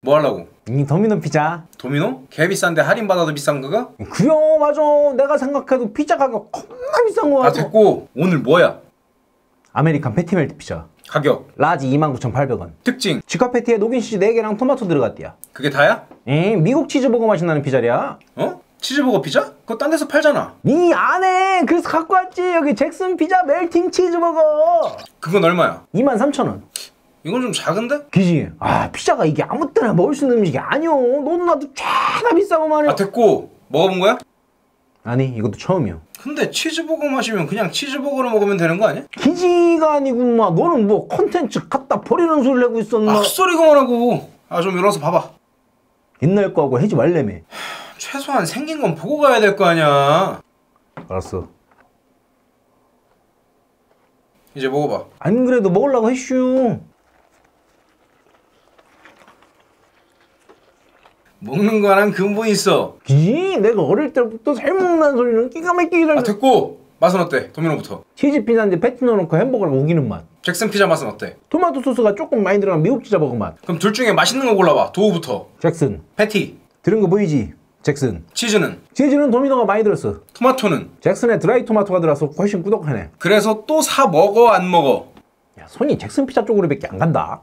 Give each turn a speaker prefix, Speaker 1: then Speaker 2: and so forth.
Speaker 1: 뭐 하려고?
Speaker 2: 이 도미노 피자
Speaker 1: 도미노? 개 비싼데 할인 받아도 비싼 거가?
Speaker 2: 그래 맞아 내가 생각해도 피자 가격 겁나 비싼
Speaker 1: 거
Speaker 2: 같아
Speaker 1: 됐고 오늘 뭐야?
Speaker 2: 아메리칸 패티멜트 피자
Speaker 1: 가격,
Speaker 2: 라지 29,800원
Speaker 1: 특징
Speaker 2: 직화 패티에 녹인 치즈 4개랑 토마토 들어갔디야
Speaker 1: 그게 다야?
Speaker 2: 에 미국 치즈버거 맛이 나는 피자랴
Speaker 1: 어? 치즈버거 피자? 그거 딴 데서 팔잖아
Speaker 2: 이 안에 그래서 갖고 왔지 여기 잭슨 피자 멜팅 치즈버거
Speaker 1: 그건 얼마야?
Speaker 2: 23,000원
Speaker 1: 이건 좀 작은데?
Speaker 2: 기지. 아 피자가 이게 아무 때나 먹을 수 있는 음식이 아니오. 너도 나도 죄다 비싸고만
Speaker 1: 해아 됐고. 먹어본 거야?
Speaker 2: 아니 이것도 처음이야
Speaker 1: 근데 치즈버거 마시면 그냥 치즈버거를 먹으면 되는 거 아니야?
Speaker 2: 기지가 아니구만 너는 뭐 컨텐츠 갖다 버리는 소리 내고 있었나?
Speaker 1: 아 헛소리 그만하고. 아좀 열어서 봐봐.
Speaker 2: 옛날 거하고 해지 말래며
Speaker 1: 최소한 생긴 건 보고 가야 될 거 아니야.
Speaker 2: 알았어.
Speaker 1: 이제 먹어봐.
Speaker 2: 안 그래도 먹으려고 했슈
Speaker 1: 먹는 거랑 근본 있어.
Speaker 2: 기지 내가 어릴 때부터 잘 먹는다는 소리는 기가 막히게 잘
Speaker 1: 아 됐고 맛은 어때? 도미노부터.
Speaker 2: 치즈 피자인데 패티 넣어놓고 햄버거랑 우기는 맛.
Speaker 1: 잭슨 피자 맛은 어때?
Speaker 2: 토마토 소스가 조금 많이 들어간 미국 피자 버거 맛.
Speaker 1: 그럼 둘 중에 맛있는 거 골라봐. 도우부터.
Speaker 2: 잭슨.
Speaker 1: 패티.
Speaker 2: 들은 거 보이지? 잭슨.
Speaker 1: 치즈는?
Speaker 2: 치즈는 도미노가 많이 들었어.
Speaker 1: 토마토는?
Speaker 2: 잭슨에 드라이 토마토가 들어서 훨씬 꾸덕하네.
Speaker 1: 그래서 또 사 먹어 안 먹어?
Speaker 2: 야 손이 잭슨 피자 쪽으로밖에 안 간다